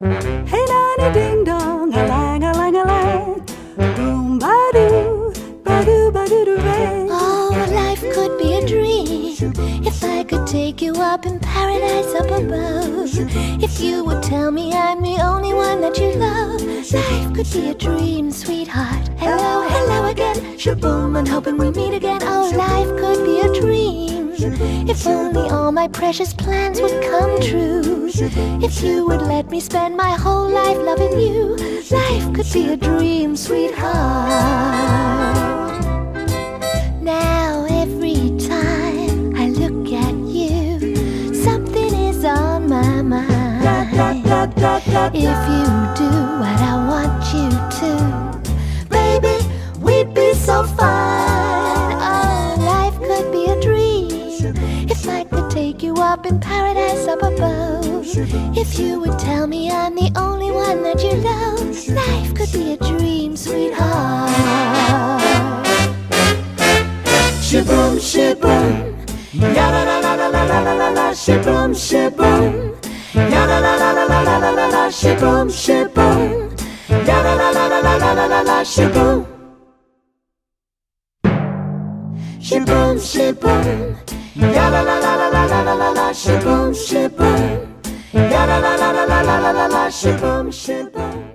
Hey, nanny, ding dong, a lang, a lang, a lang. Boom, ba doo, ba doo, ba doo, doo, ray. Oh, life could be a dream if I could take you up in paradise up above. If you would tell me I'm the only one that you love, life could be a dream, sweetheart. Hello, hello again, shaboom, and hoping we meet again. Oh, If only all my precious plans would come true. If you would let me spend my whole life loving you, life could be a dream, sweetheart. Now, every time I look at you, something is on my mind. If you do I in paradise up above. If you would tell me I'm the only one that you love, life could be a dream, sweetheart. Shaboom, shaboom. Ya la la la la la la la la la. Shaboom, shaboom. Ya la la la la la la la la la. Shaboom, shaboom. Ya la la la la la la la la la. Shaboom. Shaboom, shaboom. Ya la la la la la la la la la. Shaboom, shaboom. Ya la la la la la la la la. Shaboom, shaboom.